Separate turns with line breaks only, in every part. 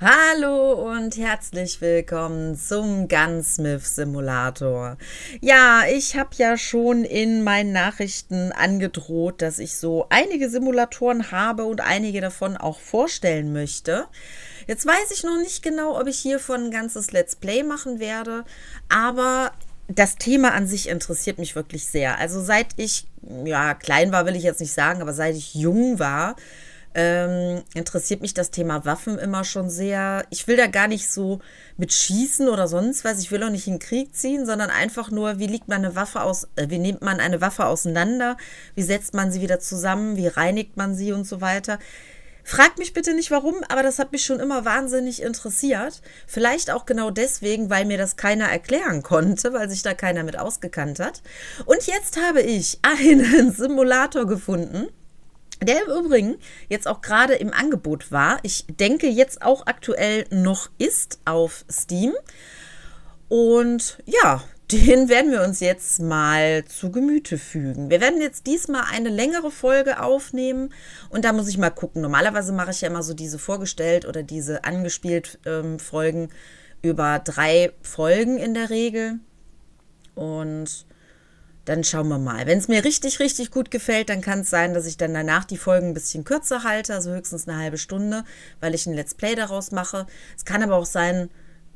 Hallo und herzlich willkommen zum Gunsmith Simulator. Ja, ich habe ja schon in meinen Nachrichten angedroht, dass ich so einige Simulatoren habe und einige davon auch vorstellen möchte. Jetzt weiß ich noch nicht genau, ob ich hiervon ein ganzes Let's Play machen werde, aber das Thema an sich interessiert mich wirklich sehr. Also seit ich, ja, klein war, will ich jetzt nicht sagen, aber seit ich jung war, ähm, interessiert mich das Thema Waffen immer schon sehr. Ich will da gar nicht so mit Schießen oder sonst was. Ich will auch nicht in den Krieg ziehen, sondern einfach nur, wie liegt man eine Waffe aus, äh, wie nimmt man eine Waffe auseinander, wie setzt man sie wieder zusammen, wie reinigt man sie und so weiter. Fragt mich bitte nicht warum, aber das hat mich schon immer wahnsinnig interessiert. Vielleicht auch genau deswegen, weil mir das keiner erklären konnte, weil sich da keiner mit ausgekannt hat. Und jetzt habe ich einen Simulator gefunden, der im Übrigen jetzt auch gerade im Angebot war. Ich denke jetzt auch aktuell noch ist auf Steam. Und ja, den werden wir uns jetzt mal zu Gemüte fügen. Wir werden jetzt diesmal eine längere Folge aufnehmen und da muss ich mal gucken. Normalerweise mache ich ja immer so diese vorgestellt oder diese angespielt ähm, Folgen über drei Folgen in der Regel. Und dann schauen wir mal. Wenn es mir richtig, richtig gut gefällt, dann kann es sein, dass ich dann danach die Folgen ein bisschen kürzer halte, also höchstens eine halbe Stunde, weil ich ein Let's Play daraus mache. Es kann aber auch sein,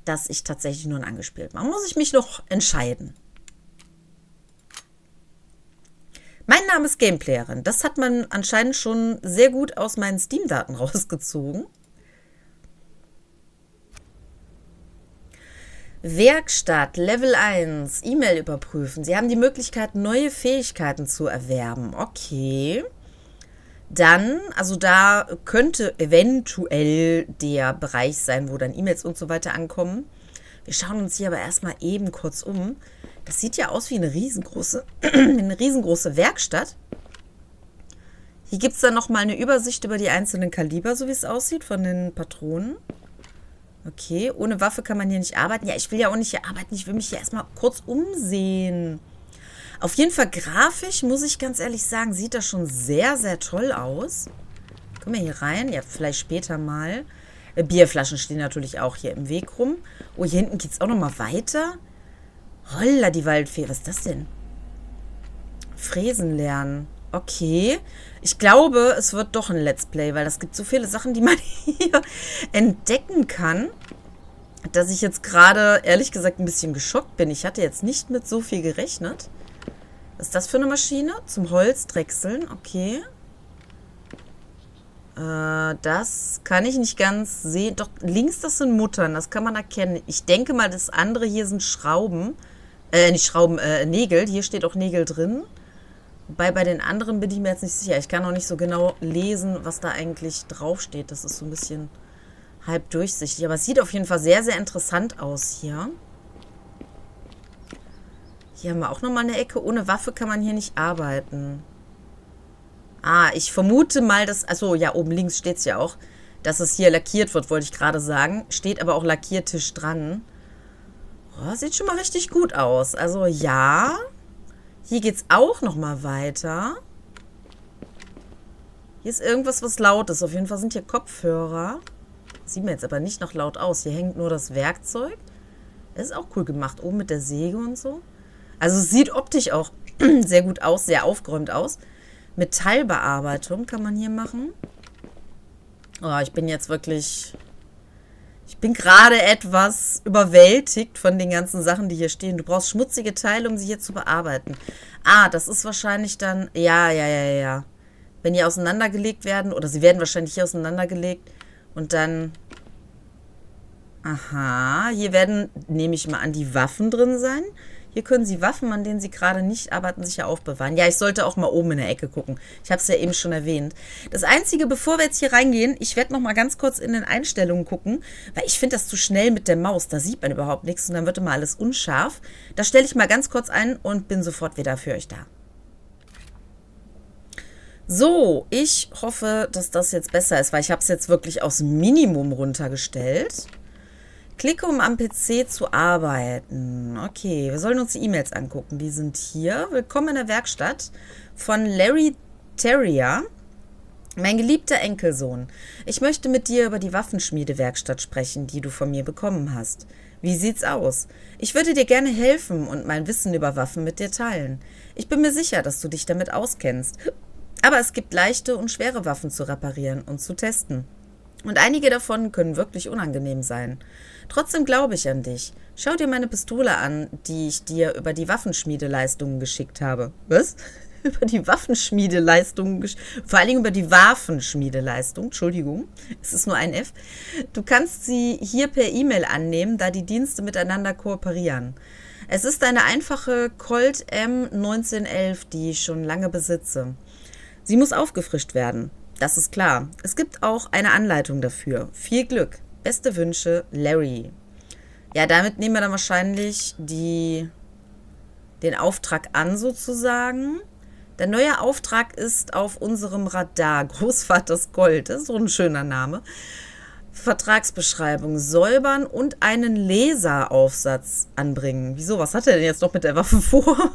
dass ich tatsächlich nur ein angespielt mache. Muss ich mich noch entscheiden. Mein Name ist Gameplayerin. Das hat man anscheinend schon sehr gut aus meinen Steam-Daten rausgezogen. Werkstatt, Level 1, E-Mail überprüfen. Sie haben die Möglichkeit, neue Fähigkeiten zu erwerben. Okay. Dann, also da könnte eventuell der Bereich sein, wo dann E-Mails und so weiter ankommen. Wir schauen uns hier aber erstmal eben kurz um. Das sieht ja aus wie eine riesengroße, eine riesengroße Werkstatt. Hier gibt es dann nochmal eine Übersicht über die einzelnen Kaliber, so wie es aussieht, von den Patronen. Okay, ohne Waffe kann man hier nicht arbeiten. Ja, ich will ja auch nicht hier arbeiten. Ich will mich hier erstmal kurz umsehen. Auf jeden Fall grafisch, muss ich ganz ehrlich sagen, sieht das schon sehr, sehr toll aus. Kommen wir hier rein? Ja, vielleicht später mal. Äh, Bierflaschen stehen natürlich auch hier im Weg rum. Oh, hier hinten geht es auch nochmal weiter. Holla, die Waldfee. Was ist das denn? Fräsen lernen. Okay. Ich glaube, es wird doch ein Let's Play, weil es gibt so viele Sachen, die man hier entdecken kann, dass ich jetzt gerade, ehrlich gesagt, ein bisschen geschockt bin. Ich hatte jetzt nicht mit so viel gerechnet. Was ist das für eine Maschine? Zum Holz drechseln. Okay. Äh, das kann ich nicht ganz sehen. Doch, links, das sind Muttern. Das kann man erkennen. Ich denke mal, das andere hier sind Schrauben. Äh, nicht Schrauben, äh, Nägel. Hier steht auch Nägel drin. Wobei bei den anderen bin ich mir jetzt nicht sicher. Ich kann auch nicht so genau lesen, was da eigentlich draufsteht. Das ist so ein bisschen halb durchsichtig. Aber es sieht auf jeden Fall sehr, sehr interessant aus hier. Hier haben wir auch nochmal eine Ecke. Ohne Waffe kann man hier nicht arbeiten. Ah, ich vermute mal, dass... Achso, ja, oben links steht es ja auch, dass es hier lackiert wird, wollte ich gerade sagen. Steht aber auch Lackiertisch dran. Oh, sieht schon mal richtig gut aus. Also ja, hier geht es auch nochmal weiter. Hier ist irgendwas, was laut ist. Auf jeden Fall sind hier Kopfhörer. Sieht mir jetzt aber nicht noch laut aus. Hier hängt nur das Werkzeug. Das ist auch cool gemacht. Oben mit der Säge und so. Also es sieht optisch auch sehr gut aus, sehr aufgeräumt aus. Metallbearbeitung kann man hier machen. Oh, ich bin jetzt wirklich ich bin gerade etwas überwältigt von den ganzen Sachen, die hier stehen. Du brauchst schmutzige Teile, um sie hier zu bearbeiten. Ah, das ist wahrscheinlich dann... Ja, ja, ja, ja. Wenn die auseinandergelegt werden, oder sie werden wahrscheinlich hier auseinandergelegt und dann... Aha, hier werden, nehme ich mal an, die Waffen drin sein. Hier können Sie Waffen, an denen Sie gerade nicht arbeiten, sicher aufbewahren. Ja, ich sollte auch mal oben in der Ecke gucken. Ich habe es ja eben schon erwähnt. Das Einzige, bevor wir jetzt hier reingehen, ich werde noch mal ganz kurz in den Einstellungen gucken, weil ich finde das zu schnell mit der Maus. Da sieht man überhaupt nichts und dann wird immer alles unscharf. Da stelle ich mal ganz kurz ein und bin sofort wieder für euch da. So, ich hoffe, dass das jetzt besser ist, weil ich habe es jetzt wirklich aus Minimum runtergestellt. Klicke, um am PC zu arbeiten. Okay, wir sollen uns die E-Mails angucken. Die sind hier. Willkommen in der Werkstatt von Larry Terrier. Mein geliebter Enkelsohn, ich möchte mit dir über die Waffenschmiedewerkstatt sprechen, die du von mir bekommen hast. Wie sieht's aus? Ich würde dir gerne helfen und mein Wissen über Waffen mit dir teilen. Ich bin mir sicher, dass du dich damit auskennst. Aber es gibt leichte und schwere Waffen zu reparieren und zu testen. Und einige davon können wirklich unangenehm sein. Trotzdem glaube ich an dich. Schau dir meine Pistole an, die ich dir über die Waffenschmiedeleistungen geschickt habe. Was? über die Waffenschmiedeleistung, vor allen Dingen über die Waffenschmiedeleistung, Entschuldigung, es ist nur ein F. Du kannst sie hier per E-Mail annehmen, da die Dienste miteinander kooperieren. Es ist eine einfache Colt M1911, die ich schon lange besitze. Sie muss aufgefrischt werden, das ist klar. Es gibt auch eine Anleitung dafür. Viel Glück. Beste Wünsche, Larry. Ja, damit nehmen wir dann wahrscheinlich die, den Auftrag an, sozusagen. Der neue Auftrag ist auf unserem Radar. Großvaters Gold, das ist so ein schöner Name. Vertragsbeschreibung säubern und einen Laseraufsatz anbringen. Wieso? Was hat er denn jetzt noch mit der Waffe vor?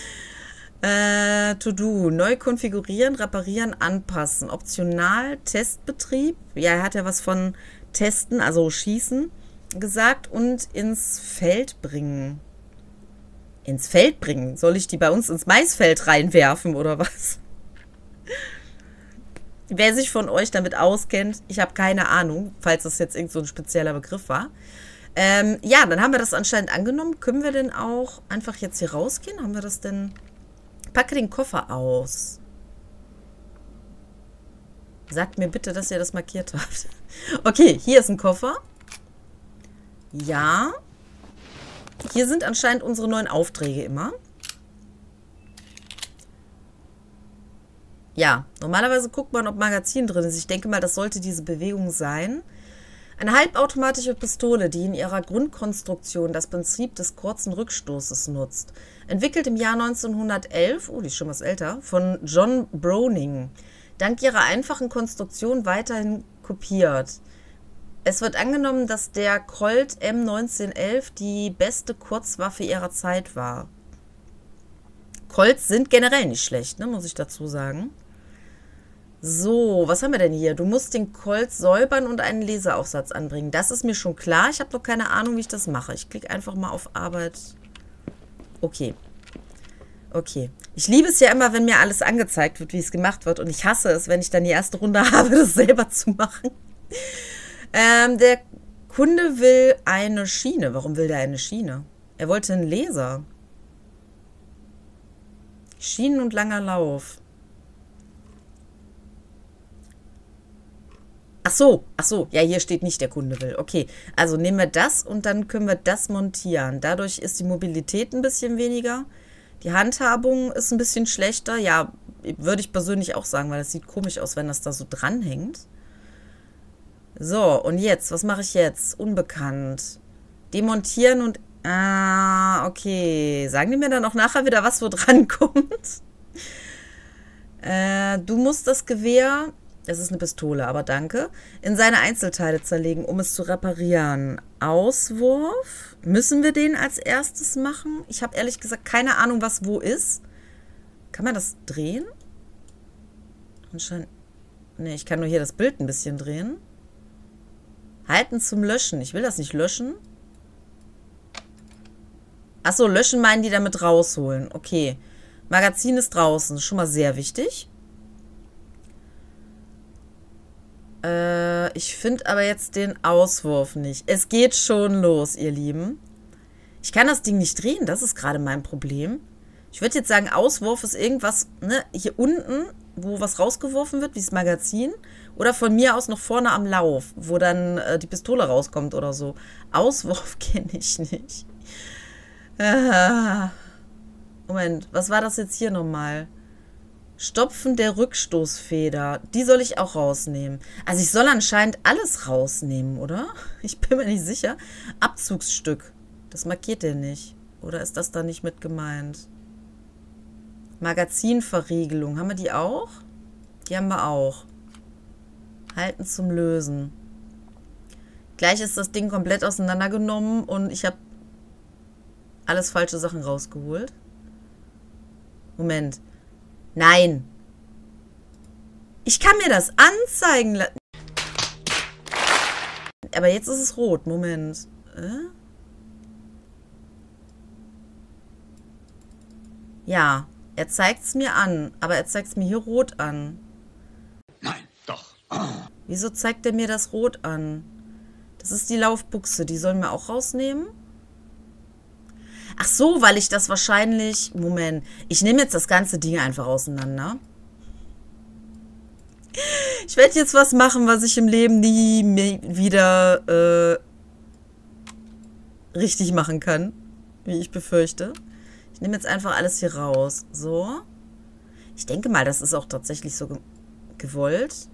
äh, To-Do. Neu konfigurieren, reparieren, anpassen. Optional Testbetrieb. Ja, er hat ja was von Testen, also Schießen gesagt. Und ins Feld bringen ins Feld bringen? Soll ich die bei uns ins Maisfeld reinwerfen oder was? Wer sich von euch damit auskennt, ich habe keine Ahnung, falls das jetzt irgend so ein spezieller Begriff war. Ähm, ja, dann haben wir das anscheinend angenommen. Können wir denn auch einfach jetzt hier rausgehen? Haben wir das denn... Packe den Koffer aus. Sagt mir bitte, dass ihr das markiert habt. Okay, hier ist ein Koffer. Ja. Hier sind anscheinend unsere neuen Aufträge immer. Ja, normalerweise guckt man, ob Magazin drin ist. Ich denke mal, das sollte diese Bewegung sein. Eine halbautomatische Pistole, die in ihrer Grundkonstruktion das Prinzip des kurzen Rückstoßes nutzt. Entwickelt im Jahr 1911, oh, die ist schon was älter, von John Browning. Dank ihrer einfachen Konstruktion weiterhin kopiert. Es wird angenommen, dass der Colt M1911 die beste Kurzwaffe ihrer Zeit war. Colts sind generell nicht schlecht, ne, muss ich dazu sagen. So, was haben wir denn hier? Du musst den Colt säubern und einen Leseraufsatz anbringen. Das ist mir schon klar. Ich habe noch keine Ahnung, wie ich das mache. Ich klicke einfach mal auf Arbeit. Okay. Okay. Ich liebe es ja immer, wenn mir alles angezeigt wird, wie es gemacht wird. Und ich hasse es, wenn ich dann die erste Runde habe, das selber zu machen. Ähm, der Kunde will eine Schiene. Warum will der eine Schiene? Er wollte einen Laser. Schienen und langer Lauf. Ach so, ach so, ja, hier steht nicht, der Kunde will. Okay, also nehmen wir das und dann können wir das montieren. Dadurch ist die Mobilität ein bisschen weniger. Die Handhabung ist ein bisschen schlechter. Ja, würde ich persönlich auch sagen, weil das sieht komisch aus, wenn das da so dranhängt. So, und jetzt, was mache ich jetzt? Unbekannt. Demontieren und... Ah, okay. Sagen die mir dann auch nachher wieder was, wo dran kommt? Äh, du musst das Gewehr... Es ist eine Pistole, aber danke. In seine Einzelteile zerlegen, um es zu reparieren. Auswurf. Müssen wir den als erstes machen? Ich habe ehrlich gesagt keine Ahnung, was wo ist. Kann man das drehen? Anscheinend... Ne, ich kann nur hier das Bild ein bisschen drehen. Halten zum Löschen. Ich will das nicht löschen. Achso, löschen meinen die damit rausholen. Okay. Magazin ist draußen. Schon mal sehr wichtig. Äh, ich finde aber jetzt den Auswurf nicht. Es geht schon los, ihr Lieben. Ich kann das Ding nicht drehen. Das ist gerade mein Problem. Ich würde jetzt sagen, Auswurf ist irgendwas, ne, hier unten, wo was rausgeworfen wird, wie das Magazin. Oder von mir aus noch vorne am Lauf, wo dann äh, die Pistole rauskommt oder so. Auswurf kenne ich nicht. Ah. Moment, was war das jetzt hier nochmal? Stopfen der Rückstoßfeder. Die soll ich auch rausnehmen. Also ich soll anscheinend alles rausnehmen, oder? Ich bin mir nicht sicher. Abzugsstück. Das markiert der nicht. Oder ist das da nicht mit gemeint? Magazinverriegelung. Haben wir die auch? Die haben wir auch. Halten zum Lösen. Gleich ist das Ding komplett auseinandergenommen und ich habe alles falsche Sachen rausgeholt. Moment. Nein. Ich kann mir das anzeigen lassen. Aber jetzt ist es rot. Moment. Äh? Ja, er zeigt es mir an. Aber er zeigt es mir hier rot an.
Nein, doch.
Wieso zeigt er mir das rot an? Das ist die Laufbuchse. Die sollen wir auch rausnehmen? Ach so, weil ich das wahrscheinlich... Moment. Ich nehme jetzt das ganze Ding einfach auseinander. Ich werde jetzt was machen, was ich im Leben nie wieder äh, richtig machen kann. Wie ich befürchte. Ich nehme jetzt einfach alles hier raus. So. Ich denke mal, das ist auch tatsächlich so ge gewollt.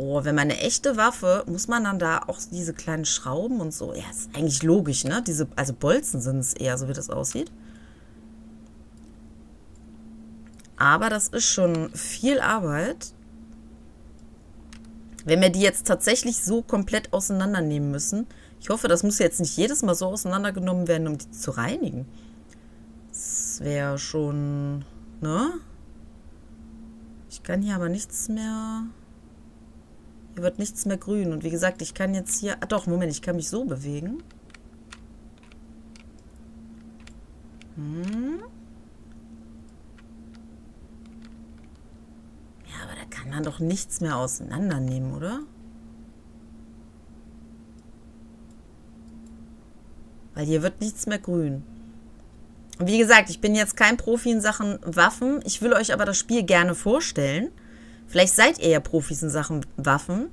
Oh, wenn man eine echte Waffe, muss man dann da auch diese kleinen Schrauben und so. Ja, ist eigentlich logisch, ne? Diese, also Bolzen sind es eher, so wie das aussieht. Aber das ist schon viel Arbeit. Wenn wir die jetzt tatsächlich so komplett auseinandernehmen müssen. Ich hoffe, das muss jetzt nicht jedes Mal so auseinandergenommen werden, um die zu reinigen. Das wäre schon, ne? Ich kann hier aber nichts mehr... Hier wird nichts mehr grün. Und wie gesagt, ich kann jetzt hier... Ah doch, Moment, ich kann mich so bewegen. Hm. Ja, aber da kann man doch nichts mehr auseinandernehmen, oder? Weil hier wird nichts mehr grün. Wie gesagt, ich bin jetzt kein Profi in Sachen Waffen. Ich will euch aber das Spiel gerne vorstellen. Vielleicht seid ihr ja Profis in Sachen Waffen.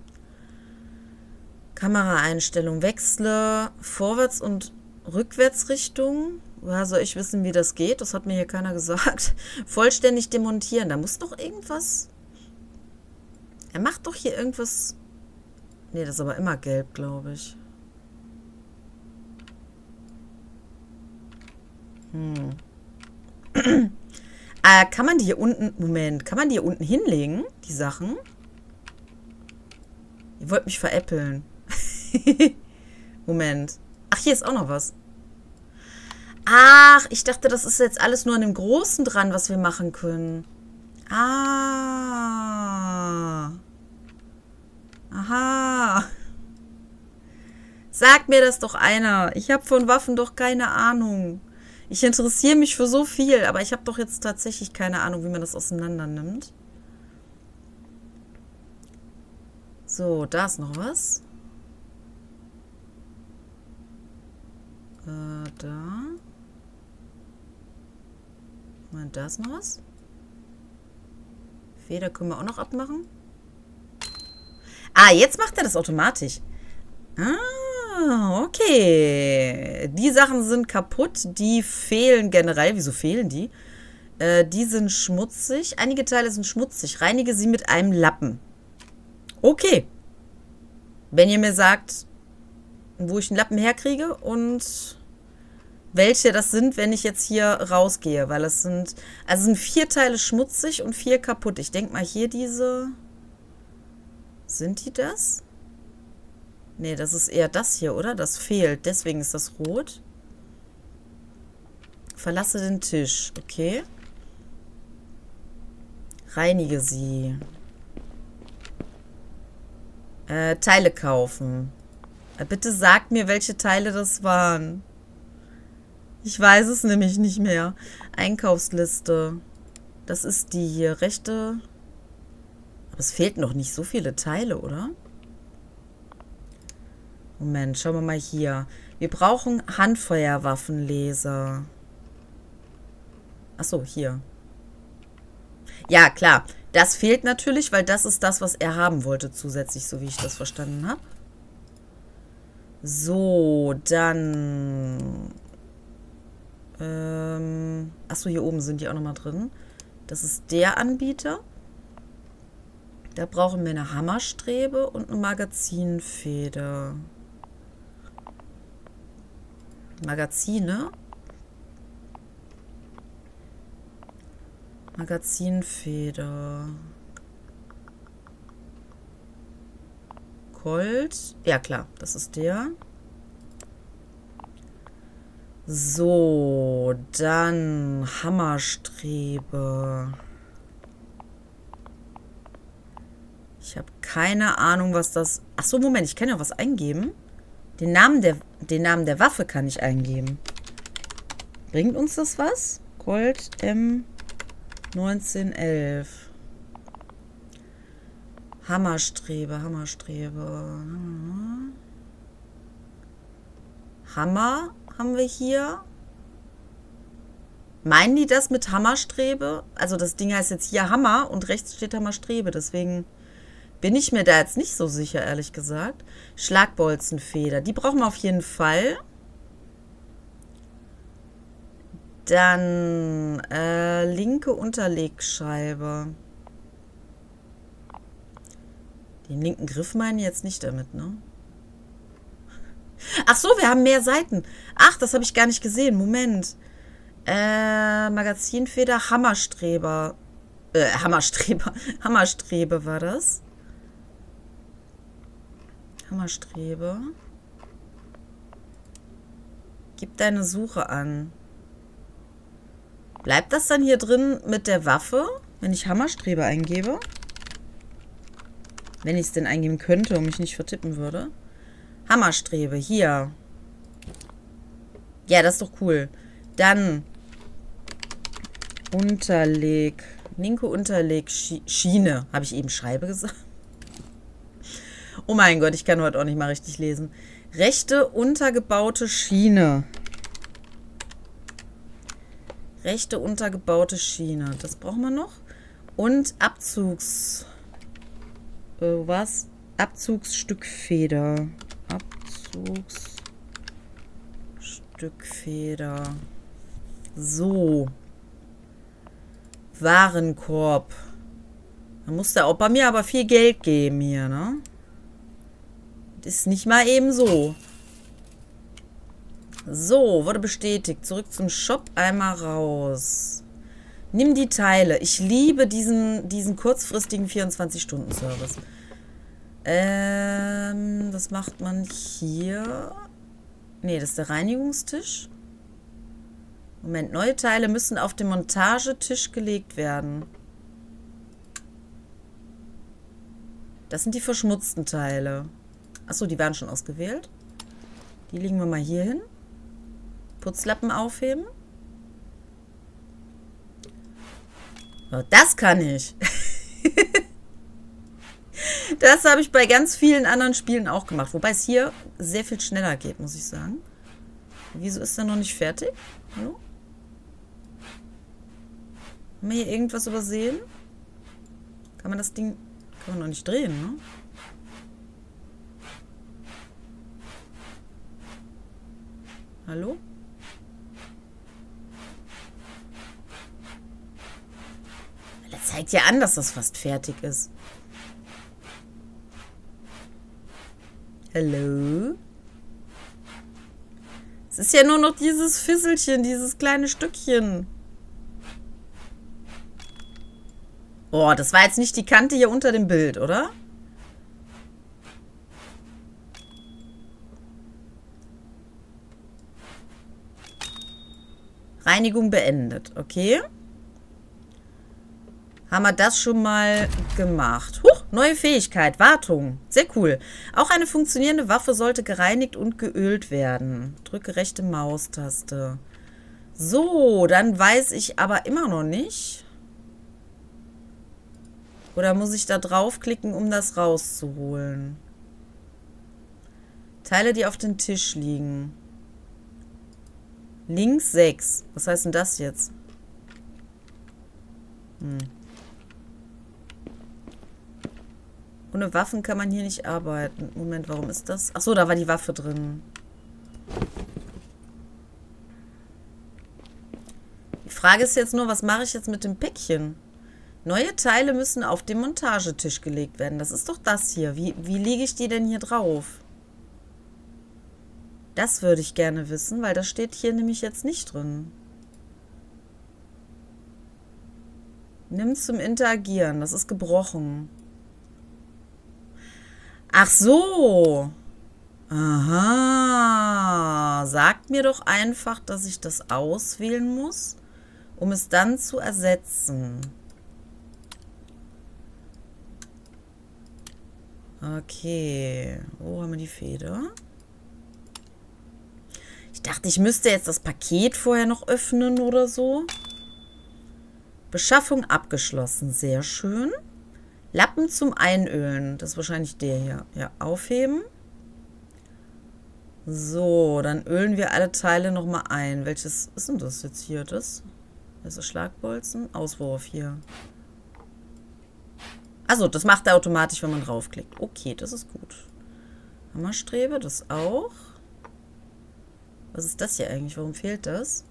Kameraeinstellung. Wechsle Vorwärts- und Rückwärtsrichtung. Woher soll ich wissen, wie das geht? Das hat mir hier keiner gesagt. Vollständig demontieren. Da muss doch irgendwas... Er macht doch hier irgendwas... Nee, das ist aber immer gelb, glaube ich. Hm. Äh, kann man die hier unten... Moment. Kann man die hier unten hinlegen? Die Sachen? Ihr wollt mich veräppeln. Moment. Ach, hier ist auch noch was. Ach, ich dachte, das ist jetzt alles nur an dem Großen dran, was wir machen können. Ah. Aha. Sag mir das doch einer. Ich habe von Waffen doch keine Ahnung. Ich interessiere mich für so viel, aber ich habe doch jetzt tatsächlich keine Ahnung, wie man das auseinander nimmt. So, da ist noch was. Äh, da. Moment, da ist noch was. Feder können wir auch noch abmachen. Ah, jetzt macht er das automatisch. Ah, Ah, okay. Die Sachen sind kaputt. Die fehlen generell. Wieso fehlen die? Äh, die sind schmutzig. Einige Teile sind schmutzig. Reinige sie mit einem Lappen. Okay. Wenn ihr mir sagt, wo ich einen Lappen herkriege und welche das sind, wenn ich jetzt hier rausgehe. Weil es sind, also sind vier Teile schmutzig und vier kaputt. Ich denke mal hier diese... Sind die das? Nee, das ist eher das hier, oder? Das fehlt. Deswegen ist das rot. Verlasse den Tisch. Okay. Reinige sie. Äh, Teile kaufen. Äh, bitte sagt mir, welche Teile das waren. Ich weiß es nämlich nicht mehr. Einkaufsliste. Das ist die hier. Rechte. Aber es fehlten noch nicht so viele Teile, oder? Moment, schauen wir mal hier. Wir brauchen Handfeuerwaffenlaser. Achso, hier. Ja, klar. Das fehlt natürlich, weil das ist das, was er haben wollte zusätzlich, so wie ich das verstanden habe. So, dann... Ähm, achso, hier oben sind die auch nochmal drin. Das ist der Anbieter. Da brauchen wir eine Hammerstrebe und eine Magazinfeder. Magazine. Magazinfeder. Gold. Ja, klar, das ist der. So, dann Hammerstrebe. Ich habe keine Ahnung, was das... Ach so, Moment, ich kann ja was eingeben. Den Namen, der, den Namen der Waffe kann ich eingeben. Bringt uns das was? Colt M 1911. Hammerstrebe, Hammerstrebe. Hammer haben wir hier. Meinen die das mit Hammerstrebe? Also das Ding heißt jetzt hier Hammer und rechts steht Hammerstrebe. Deswegen bin ich mir da jetzt nicht so sicher, ehrlich gesagt. Schlagbolzenfeder, die brauchen wir auf jeden Fall. Dann äh, linke Unterlegscheibe. Den linken Griff meinen jetzt nicht damit, ne? Ach so, wir haben mehr Seiten. Ach, das habe ich gar nicht gesehen. Moment. Äh, Magazinfeder, Hammerstreber. Äh, Hammerstreber. Hammerstrebe war das. Hammerstrebe. Gib deine Suche an. Bleibt das dann hier drin mit der Waffe, wenn ich Hammerstrebe eingebe? Wenn ich es denn eingeben könnte und mich nicht vertippen würde. Hammerstrebe, hier. Ja, das ist doch cool. Dann Unterleg. Linke Unterleg Schiene. Habe ich eben Schreibe gesagt? Oh mein Gott, ich kann heute auch nicht mal richtig lesen. Rechte untergebaute Schiene. Rechte untergebaute Schiene. Das brauchen wir noch. Und Abzugs... Äh, was? Abzugsstückfeder. Abzugsstückfeder. So. Warenkorb. Da muss der Opa mir aber viel Geld geben hier, ne? Ist nicht mal eben so. So, wurde bestätigt. Zurück zum Shop, einmal raus. Nimm die Teile. Ich liebe diesen, diesen kurzfristigen 24-Stunden-Service. Ähm, das macht man hier. Ne, das ist der Reinigungstisch. Moment, neue Teile müssen auf den Montagetisch gelegt werden. Das sind die verschmutzten Teile. Achso, die waren schon ausgewählt. Die legen wir mal hier hin. Putzlappen aufheben. Oh, das kann ich. das habe ich bei ganz vielen anderen Spielen auch gemacht. Wobei es hier sehr viel schneller geht, muss ich sagen. Wieso ist er noch nicht fertig? Hallo? Haben wir hier irgendwas übersehen? Kann man das Ding... Kann man noch nicht drehen, ne? Hallo? Das zeigt ja an, dass das fast fertig ist. Hallo? Es ist ja nur noch dieses Fisselchen, dieses kleine Stückchen. Boah, das war jetzt nicht die Kante hier unter dem Bild, oder? Reinigung beendet. Okay. Haben wir das schon mal gemacht. Huch, neue Fähigkeit. Wartung. Sehr cool. Auch eine funktionierende Waffe sollte gereinigt und geölt werden. Drücke rechte Maustaste. So, dann weiß ich aber immer noch nicht. Oder muss ich da draufklicken, um das rauszuholen? Teile, die auf dem Tisch liegen. Links 6. Was heißt denn das jetzt? Hm. Ohne Waffen kann man hier nicht arbeiten. Moment, warum ist das? Achso, da war die Waffe drin. Die Frage ist jetzt nur, was mache ich jetzt mit dem Päckchen? Neue Teile müssen auf den Montagetisch gelegt werden. Das ist doch das hier. Wie, wie lege ich die denn hier drauf? Das würde ich gerne wissen, weil das steht hier nämlich jetzt nicht drin. Nimm zum Interagieren. Das ist gebrochen. Ach so. Aha. Sagt mir doch einfach, dass ich das auswählen muss, um es dann zu ersetzen. Okay. Wo haben wir die Feder? Dachte, ich müsste jetzt das Paket vorher noch öffnen oder so. Beschaffung abgeschlossen. Sehr schön. Lappen zum Einölen. Das ist wahrscheinlich der hier. Ja, aufheben. So, dann ölen wir alle Teile nochmal ein. Welches ist denn das jetzt hier? Das? Das ist Schlagbolzen. Auswurf hier. Also, das macht er automatisch, wenn man draufklickt. Okay, das ist gut. Hammerstrebe, das auch. Was ist das hier eigentlich? Warum fehlt das?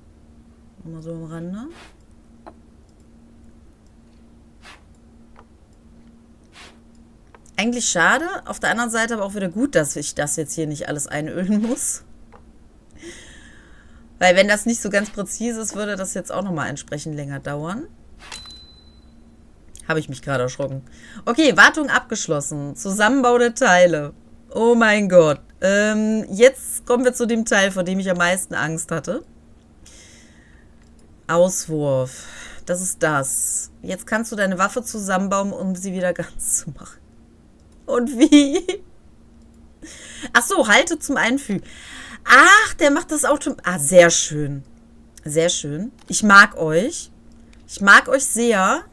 Mal so am Rande. Eigentlich schade, auf der anderen Seite aber auch wieder gut, dass ich das jetzt hier nicht alles einölen muss. Weil wenn das nicht so ganz präzise ist, würde das jetzt auch nochmal entsprechend länger dauern. Habe ich mich gerade erschrocken. Okay, Wartung abgeschlossen. Zusammenbau der Teile. Oh mein Gott. Ähm, jetzt kommen wir zu dem Teil, vor dem ich am meisten Angst hatte. Auswurf. Das ist das. Jetzt kannst du deine Waffe zusammenbauen, um sie wieder ganz zu machen. Und wie? Ach so, halte zum Einfügen. Ach, der macht das automatisch. Ah, sehr schön. Sehr schön. Ich mag euch. Ich mag euch sehr.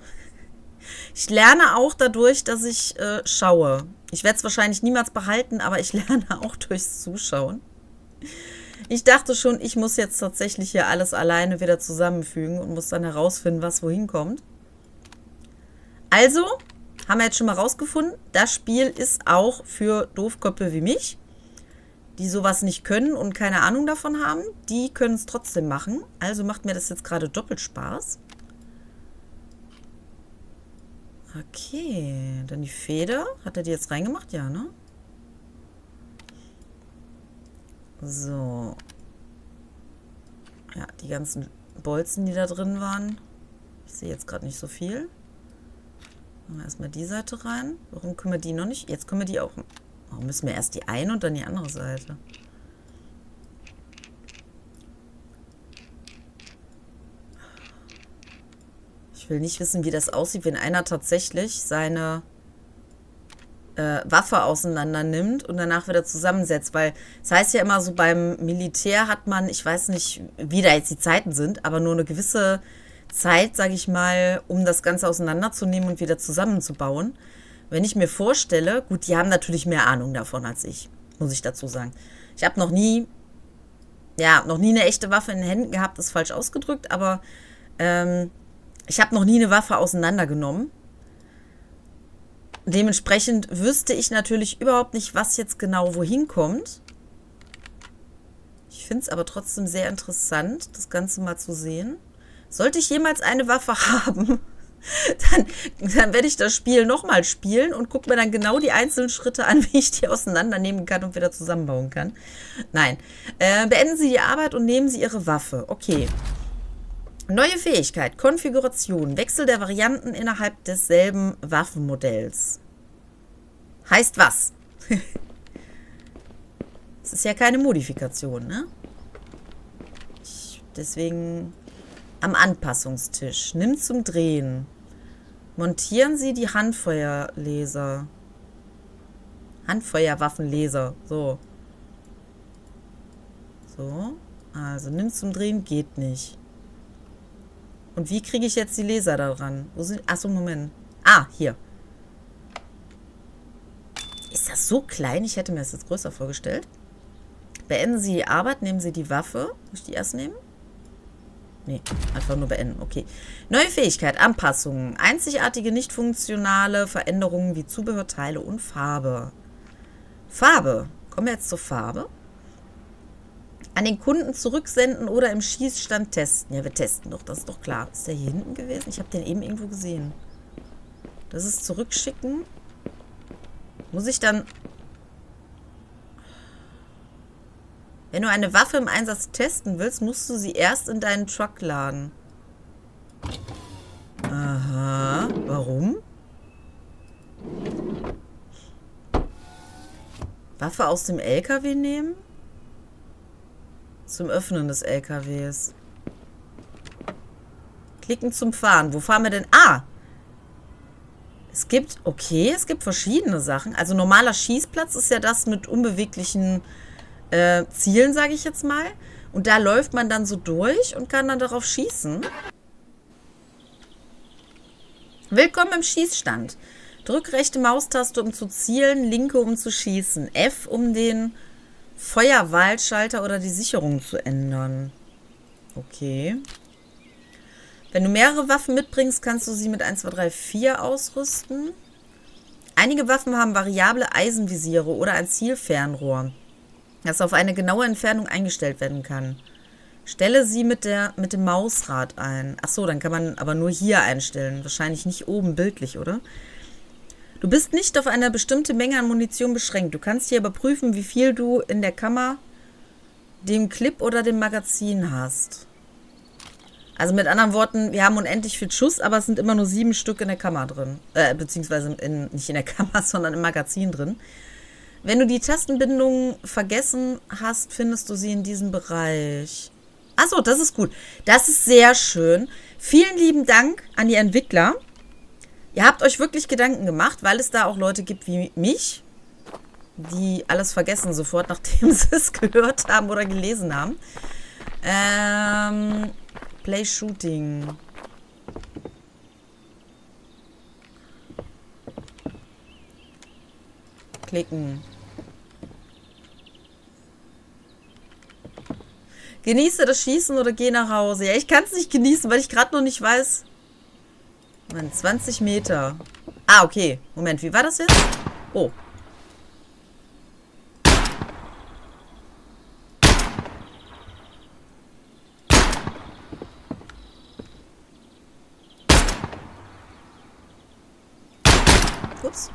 Ich lerne auch dadurch, dass ich äh, schaue. Ich werde es wahrscheinlich niemals behalten, aber ich lerne auch durchs Zuschauen. Ich dachte schon, ich muss jetzt tatsächlich hier alles alleine wieder zusammenfügen und muss dann herausfinden, was wohin kommt. Also, haben wir jetzt schon mal rausgefunden, das Spiel ist auch für Doofköpfe wie mich, die sowas nicht können und keine Ahnung davon haben. Die können es trotzdem machen. Also macht mir das jetzt gerade doppelt Spaß. Okay, dann die Feder. Hat er die jetzt reingemacht? Ja, ne? So. Ja, die ganzen Bolzen, die da drin waren. Ich sehe jetzt gerade nicht so viel. Machen wir erstmal die Seite rein. Warum können wir die noch nicht? Jetzt können wir die auch... Warum müssen wir erst die eine und dann die andere Seite? Will nicht wissen, wie das aussieht, wenn einer tatsächlich seine äh, Waffe auseinander nimmt und danach wieder zusammensetzt. Weil es das heißt ja immer so, beim Militär hat man, ich weiß nicht, wie da jetzt die Zeiten sind, aber nur eine gewisse Zeit, sage ich mal, um das Ganze auseinanderzunehmen und wieder zusammenzubauen. Wenn ich mir vorstelle, gut, die haben natürlich mehr Ahnung davon als ich, muss ich dazu sagen. Ich habe noch nie, ja, noch nie eine echte Waffe in den Händen gehabt, ist falsch ausgedrückt, aber ähm, ich habe noch nie eine Waffe auseinandergenommen. Dementsprechend wüsste ich natürlich überhaupt nicht, was jetzt genau wohin kommt. Ich finde es aber trotzdem sehr interessant, das Ganze mal zu sehen. Sollte ich jemals eine Waffe haben, dann, dann werde ich das Spiel nochmal spielen und gucke mir dann genau die einzelnen Schritte an, wie ich die auseinandernehmen kann und wieder zusammenbauen kann. Nein. Äh, beenden Sie die Arbeit und nehmen Sie Ihre Waffe. Okay. Neue Fähigkeit, Konfiguration, Wechsel der Varianten innerhalb desselben Waffenmodells. Heißt was? Es ist ja keine Modifikation, ne? Ich, deswegen am Anpassungstisch. Nimm zum Drehen. Montieren Sie die Handfeuerlaser. Handfeuerwaffenlaser. So. So. Also nimm zum Drehen geht nicht. Und wie kriege ich jetzt die Laser da dran? Wo sind... Achso, Moment. Ah, hier. Ist das so klein? Ich hätte mir das jetzt größer vorgestellt. Beenden Sie die Arbeit, nehmen Sie die Waffe. Muss ich die erst nehmen? Nee, einfach nur beenden. Okay. Neue Fähigkeit, Anpassungen. Einzigartige, nicht funktionale Veränderungen wie Zubehörteile und Farbe. Farbe. Kommen wir jetzt zur Farbe an den Kunden zurücksenden oder im Schießstand testen. Ja, wir testen doch, das ist doch klar. Ist der hier hinten gewesen? Ich habe den eben irgendwo gesehen. Das ist zurückschicken. Muss ich dann... Wenn du eine Waffe im Einsatz testen willst, musst du sie erst in deinen Truck laden. Aha. Warum? Waffe aus dem LKW nehmen? Zum Öffnen des LKWs. Klicken zum Fahren. Wo fahren wir denn? Ah! Es gibt, okay, es gibt verschiedene Sachen. Also normaler Schießplatz ist ja das mit unbeweglichen äh, Zielen, sage ich jetzt mal. Und da läuft man dann so durch und kann dann darauf schießen. Willkommen im Schießstand. Drück rechte Maustaste, um zu zielen, linke, um zu schießen. F, um den Feuerwahlschalter oder die Sicherung zu ändern. Okay. Wenn du mehrere Waffen mitbringst, kannst du sie mit 1, 2, 3, 4 ausrüsten. Einige Waffen haben variable Eisenvisiere oder ein Zielfernrohr, das auf eine genaue Entfernung eingestellt werden kann. Stelle sie mit, der, mit dem Mausrad ein. Achso, dann kann man aber nur hier einstellen. Wahrscheinlich nicht oben bildlich, oder? Du bist nicht auf eine bestimmte Menge an Munition beschränkt. Du kannst hier überprüfen, wie viel du in der Kammer, dem Clip oder dem Magazin hast. Also mit anderen Worten, wir haben unendlich viel Schuss, aber es sind immer nur sieben Stück in der Kammer drin. Äh, beziehungsweise in, nicht in der Kammer, sondern im Magazin drin. Wenn du die Tastenbindung vergessen hast, findest du sie in diesem Bereich. Achso, das ist gut. Das ist sehr schön. Vielen lieben Dank an die Entwickler. Ihr habt euch wirklich Gedanken gemacht, weil es da auch Leute gibt wie mich, die alles vergessen sofort, nachdem sie es gehört haben oder gelesen haben. Ähm, Play Shooting. Klicken. Genieße das Schießen oder geh nach Hause. Ja, ich kann es nicht genießen, weil ich gerade noch nicht weiß. Mann, 20 Meter. Ah, okay. Moment, wie war das jetzt? Oh. Ups.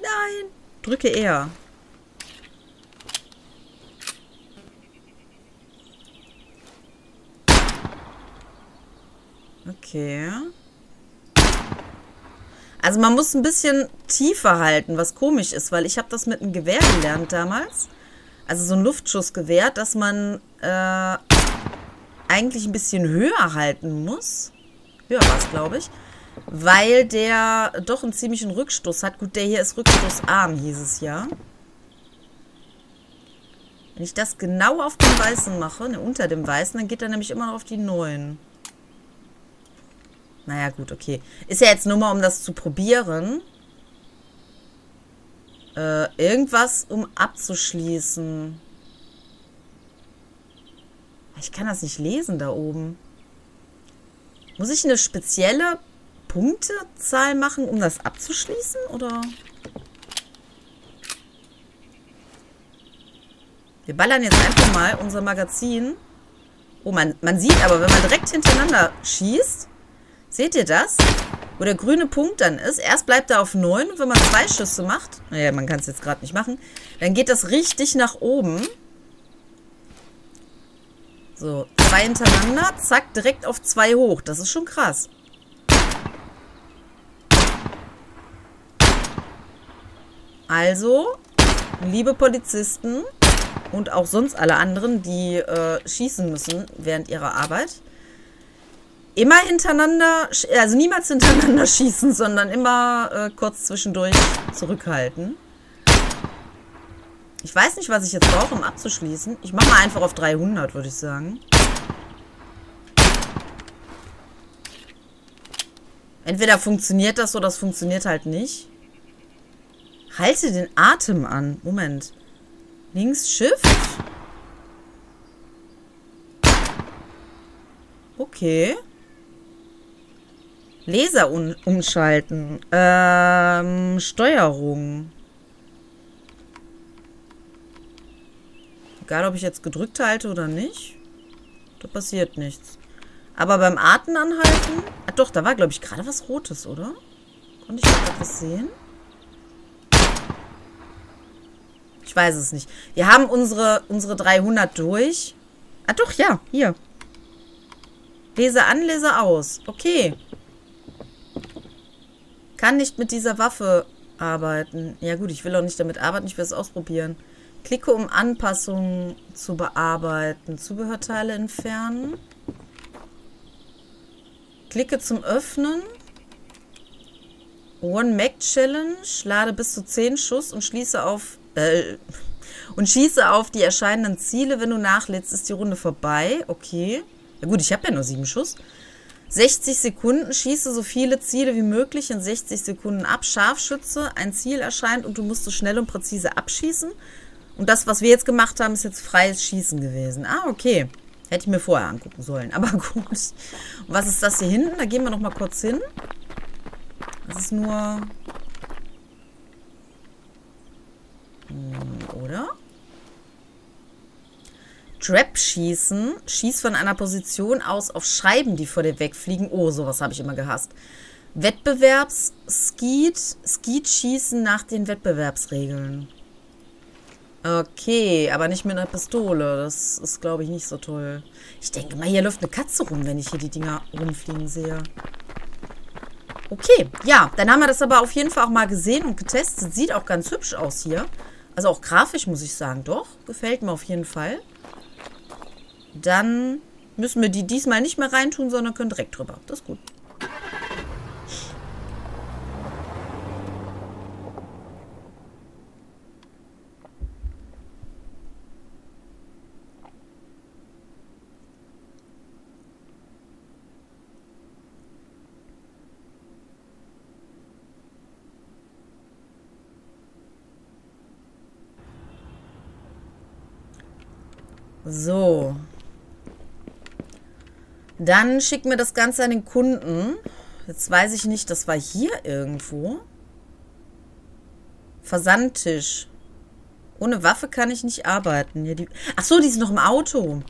Nein. Drücke er. Okay. Also man muss ein bisschen tiefer halten, was komisch ist, weil ich habe das mit einem Gewehr gelernt damals. Also so ein Luftschussgewehr, dass man äh, eigentlich ein bisschen höher halten muss. Höher war es, glaube ich. Weil der doch einen ziemlichen Rückstoß hat. Gut, der hier ist rückstoßarm, hieß es ja. Wenn ich das genau auf dem Weißen mache, ne, unter dem Weißen, dann geht er nämlich immer noch auf die 9. Naja, gut, okay. Ist ja jetzt nur mal, um das zu probieren. Äh, irgendwas, um abzuschließen. Ich kann das nicht lesen da oben. Muss ich eine spezielle Punktezahl machen, um das abzuschließen? Oder? Wir ballern jetzt einfach mal unser Magazin. Oh, man, man sieht aber, wenn man direkt hintereinander schießt, Seht ihr das? Wo der grüne Punkt dann ist. Erst bleibt er auf 9 und wenn man zwei Schüsse macht, naja, man kann es jetzt gerade nicht machen, dann geht das richtig nach oben. So, zwei hintereinander, zack, direkt auf zwei hoch. Das ist schon krass. Also, liebe Polizisten und auch sonst alle anderen, die äh, schießen müssen während ihrer Arbeit, immer hintereinander, also niemals hintereinander schießen, sondern immer äh, kurz zwischendurch zurückhalten. Ich weiß nicht, was ich jetzt brauche, um abzuschließen. Ich mache mal einfach auf 300, würde ich sagen. Entweder funktioniert das oder das funktioniert halt nicht. Halte den Atem an. Moment. Links Shift. Okay. Laser umschalten. Ähm, Steuerung. Egal, ob ich jetzt gedrückt halte oder nicht. Da passiert nichts. Aber beim Atmen anhalten... Ah, doch, da war, glaube ich, gerade was Rotes, oder? Konnte ich da was sehen? Ich weiß es nicht. Wir haben unsere, unsere 300 durch. Ah, doch, ja. Hier. Lese an, lese aus. Okay. Kann nicht mit dieser Waffe arbeiten. Ja gut, ich will auch nicht damit arbeiten, ich will es ausprobieren. Klicke, um Anpassungen zu bearbeiten. Zubehörteile entfernen. Klicke zum Öffnen. One Mac Challenge. Lade bis zu 10 Schuss und schließe auf. Äh, und schieße auf die erscheinenden Ziele. Wenn du nachlädst, ist die Runde vorbei. Okay. Ja gut, ich habe ja nur 7 Schuss. 60 Sekunden, schieße so viele Ziele wie möglich in 60 Sekunden ab. Scharfschütze, ein Ziel erscheint und du musst es schnell und präzise abschießen. Und das, was wir jetzt gemacht haben, ist jetzt freies Schießen gewesen. Ah, okay. Hätte ich mir vorher angucken sollen. Aber gut. Und was ist das hier hinten? Da gehen wir noch mal kurz hin. Das ist nur... Hm, oder? Trap-Schießen. Schieß von einer Position aus auf Scheiben, die vor dir wegfliegen. Oh, sowas habe ich immer gehasst. Wettbewerbs-Skeet. Skeet-Schießen nach den Wettbewerbsregeln. Okay, aber nicht mit einer Pistole. Das ist, glaube ich, nicht so toll. Ich denke mal, hier läuft eine Katze rum, wenn ich hier die Dinger rumfliegen sehe. Okay, ja, dann haben wir das aber auf jeden Fall auch mal gesehen und getestet. Sieht auch ganz hübsch aus hier. Also auch grafisch, muss ich sagen. Doch, gefällt mir auf jeden Fall. Dann müssen wir die diesmal nicht mehr reintun, sondern können direkt drüber. Das ist gut. So. Dann schicken wir das Ganze an den Kunden. Jetzt weiß ich nicht, das war hier irgendwo. Versandtisch. Ohne Waffe kann ich nicht arbeiten. Hier die Ach so, die ist noch im Auto.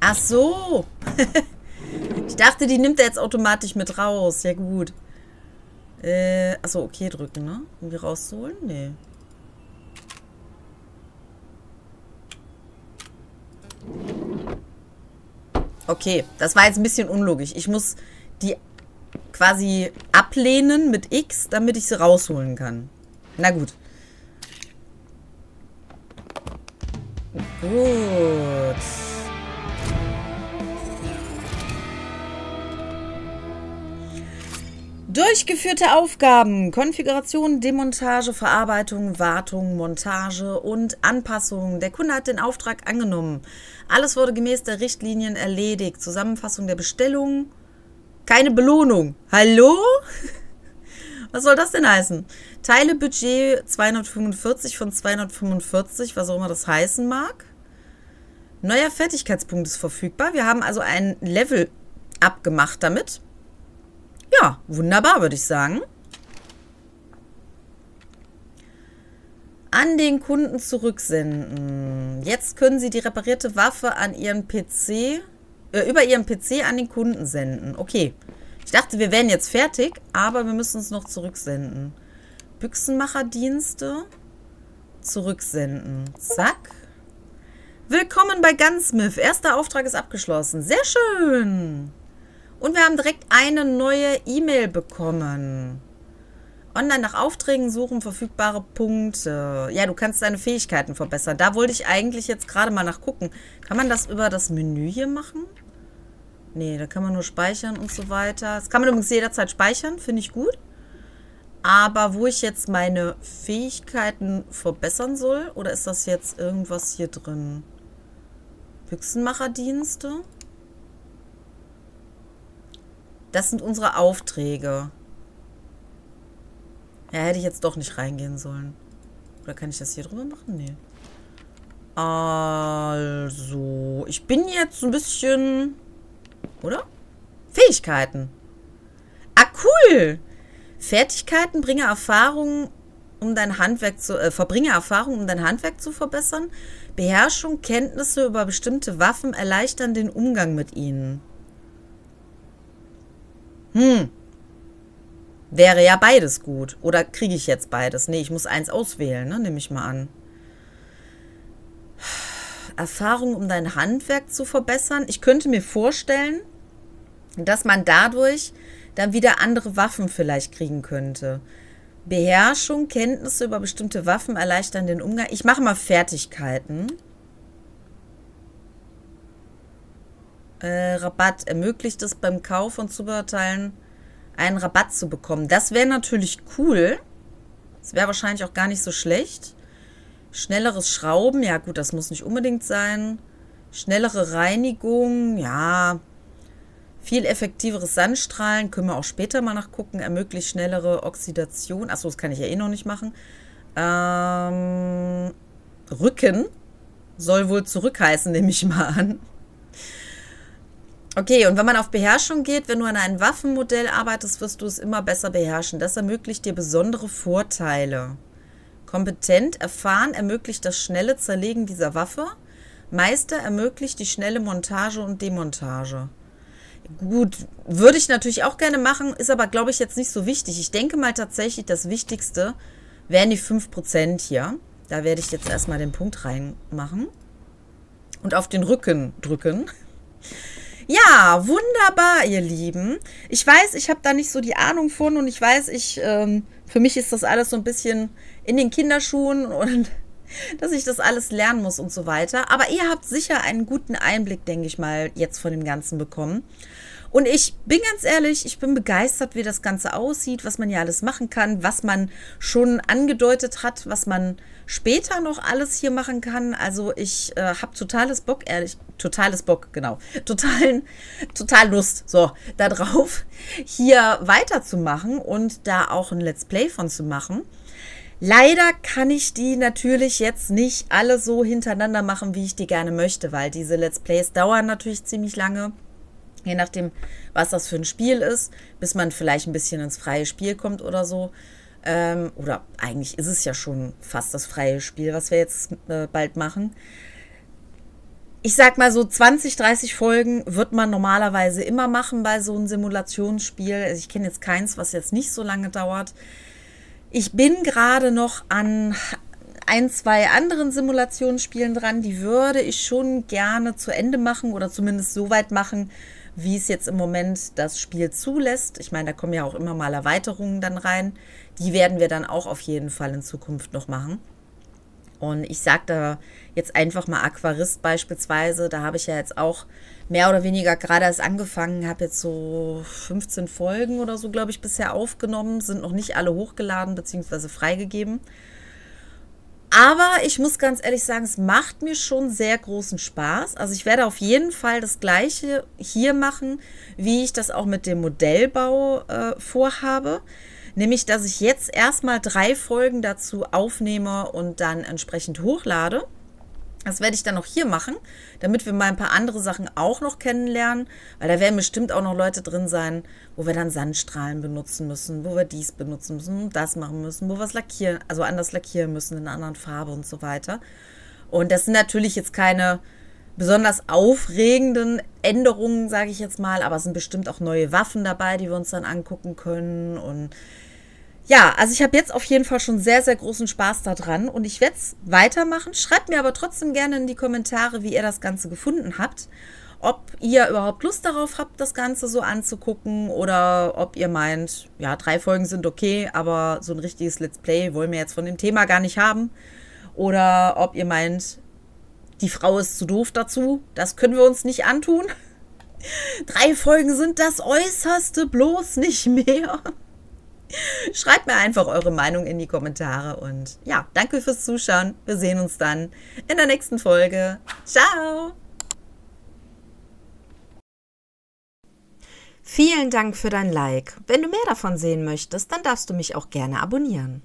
Ach so. ich dachte, die nimmt er jetzt automatisch mit raus. Ja gut. Äh, achso, okay drücken, ne? Um die rauszuholen? Nee. Okay, das war jetzt ein bisschen unlogisch. Ich muss die quasi ablehnen mit X, damit ich sie rausholen kann. Na gut. Gut. Durchgeführte Aufgaben, Konfiguration, Demontage, Verarbeitung, Wartung, Montage und Anpassung. Der Kunde hat den Auftrag angenommen. Alles wurde gemäß der Richtlinien erledigt. Zusammenfassung der Bestellung. Keine Belohnung. Hallo? Was soll das denn heißen? Teilebudget 245 von 245, was auch immer das heißen mag. Neuer Fertigkeitspunkt ist verfügbar. Wir haben also ein Level abgemacht damit. Ja, wunderbar, würde ich sagen. An den Kunden zurücksenden. Jetzt können Sie die reparierte Waffe an Ihren PC, äh, über Ihren PC an den Kunden senden. Okay. Ich dachte, wir wären jetzt fertig, aber wir müssen es noch zurücksenden. Büchsenmacherdienste. Zurücksenden. Zack. Willkommen bei Gunsmith. Erster Auftrag ist abgeschlossen. Sehr schön. Und wir haben direkt eine neue E-Mail bekommen. Online nach Aufträgen suchen, verfügbare Punkte. Ja, du kannst deine Fähigkeiten verbessern. Da wollte ich eigentlich jetzt gerade mal nachgucken. Kann man das über das Menü hier machen? Nee, da kann man nur speichern und so weiter. Das kann man übrigens jederzeit speichern, finde ich gut. Aber wo ich jetzt meine Fähigkeiten verbessern soll, oder ist das jetzt irgendwas hier drin? Büchsenmacherdienste? Das sind unsere Aufträge. Ja, hätte ich jetzt doch nicht reingehen sollen. Oder kann ich das hier drüber machen? Nee. Also, ich bin jetzt ein bisschen... Oder? Fähigkeiten. Ah, cool! Fertigkeiten, bringe Erfahrungen, um dein Handwerk zu... Äh, verbringe Erfahrungen, um dein Handwerk zu verbessern. Beherrschung, Kenntnisse über bestimmte Waffen erleichtern den Umgang mit ihnen. Hm. Wäre ja beides gut. Oder kriege ich jetzt beides? Nee, ich muss eins auswählen, ne? Nehme ich mal an. Erfahrung, um dein Handwerk zu verbessern. Ich könnte mir vorstellen, dass man dadurch dann wieder andere Waffen vielleicht kriegen könnte. Beherrschung, Kenntnisse über bestimmte Waffen erleichtern den Umgang. Ich mache mal Fertigkeiten. Äh, Rabatt ermöglicht es beim Kauf von Zubehörteilen einen Rabatt zu bekommen. Das wäre natürlich cool. Das wäre wahrscheinlich auch gar nicht so schlecht. Schnelleres Schrauben, ja gut, das muss nicht unbedingt sein. Schnellere Reinigung, ja. Viel effektiveres Sandstrahlen, können wir auch später mal nachgucken. Ermöglicht schnellere Oxidation. Achso, das kann ich ja eh noch nicht machen. Ähm, Rücken soll wohl zurückheißen, nehme ich mal an. Okay, und wenn man auf Beherrschung geht, wenn du an einem Waffenmodell arbeitest, wirst du es immer besser beherrschen. Das ermöglicht dir besondere Vorteile. Kompetent, erfahren ermöglicht das schnelle Zerlegen dieser Waffe. Meister ermöglicht die schnelle Montage und Demontage. Gut, würde ich natürlich auch gerne machen, ist aber, glaube ich, jetzt nicht so wichtig. Ich denke mal tatsächlich, das Wichtigste wären die 5% hier. Da werde ich jetzt erstmal den Punkt reinmachen. Und auf den Rücken drücken. Ja, wunderbar, ihr Lieben. Ich weiß, ich habe da nicht so die Ahnung von und ich weiß, ich, ähm, für mich ist das alles so ein bisschen in den Kinderschuhen und dass ich das alles lernen muss und so weiter. Aber ihr habt sicher einen guten Einblick, denke ich mal, jetzt von dem Ganzen bekommen. Und ich bin ganz ehrlich, ich bin begeistert, wie das Ganze aussieht, was man ja alles machen kann, was man schon angedeutet hat, was man später noch alles hier machen kann. Also ich äh, habe totales Bock, ehrlich, totales Bock, genau, totalen, total Lust, so, darauf, hier weiterzumachen und da auch ein Let's Play von zu machen. Leider kann ich die natürlich jetzt nicht alle so hintereinander machen, wie ich die gerne möchte, weil diese Let's Plays dauern natürlich ziemlich lange. Je nachdem, was das für ein Spiel ist, bis man vielleicht ein bisschen ins freie Spiel kommt oder so. Ähm, oder eigentlich ist es ja schon fast das freie Spiel, was wir jetzt äh, bald machen. Ich sag mal so 20, 30 Folgen wird man normalerweise immer machen bei so einem Simulationsspiel. Also ich kenne jetzt keins, was jetzt nicht so lange dauert. Ich bin gerade noch an ein, zwei anderen Simulationsspielen dran. Die würde ich schon gerne zu Ende machen oder zumindest so weit machen, wie es jetzt im Moment das Spiel zulässt. Ich meine, da kommen ja auch immer mal Erweiterungen dann rein. Die werden wir dann auch auf jeden Fall in Zukunft noch machen. Und ich sage da jetzt einfach mal Aquarist beispielsweise. Da habe ich ja jetzt auch mehr oder weniger gerade erst angefangen, habe jetzt so 15 Folgen oder so, glaube ich, bisher aufgenommen, sind noch nicht alle hochgeladen bzw. freigegeben. Aber ich muss ganz ehrlich sagen, es macht mir schon sehr großen Spaß. Also ich werde auf jeden Fall das gleiche hier machen, wie ich das auch mit dem Modellbau äh, vorhabe. Nämlich, dass ich jetzt erstmal drei Folgen dazu aufnehme und dann entsprechend hochlade. Das werde ich dann noch hier machen, damit wir mal ein paar andere Sachen auch noch kennenlernen, weil da werden bestimmt auch noch Leute drin sein, wo wir dann Sandstrahlen benutzen müssen, wo wir dies benutzen müssen, das machen müssen, wo wir es lackieren, also anders lackieren müssen in einer anderen Farbe und so weiter. Und das sind natürlich jetzt keine besonders aufregenden Änderungen, sage ich jetzt mal, aber es sind bestimmt auch neue Waffen dabei, die wir uns dann angucken können und ja, also ich habe jetzt auf jeden Fall schon sehr, sehr großen Spaß daran und ich werde es weitermachen. Schreibt mir aber trotzdem gerne in die Kommentare, wie ihr das Ganze gefunden habt. Ob ihr überhaupt Lust darauf habt, das Ganze so anzugucken oder ob ihr meint, ja, drei Folgen sind okay, aber so ein richtiges Let's Play wollen wir jetzt von dem Thema gar nicht haben. Oder ob ihr meint, die Frau ist zu doof dazu, das können wir uns nicht antun. Drei Folgen sind das Äußerste, bloß nicht mehr. Schreibt mir einfach eure Meinung in die Kommentare und ja, danke fürs Zuschauen. Wir sehen uns dann in der nächsten Folge. Ciao! Vielen Dank für dein Like. Wenn du mehr davon sehen möchtest, dann darfst du mich auch gerne abonnieren.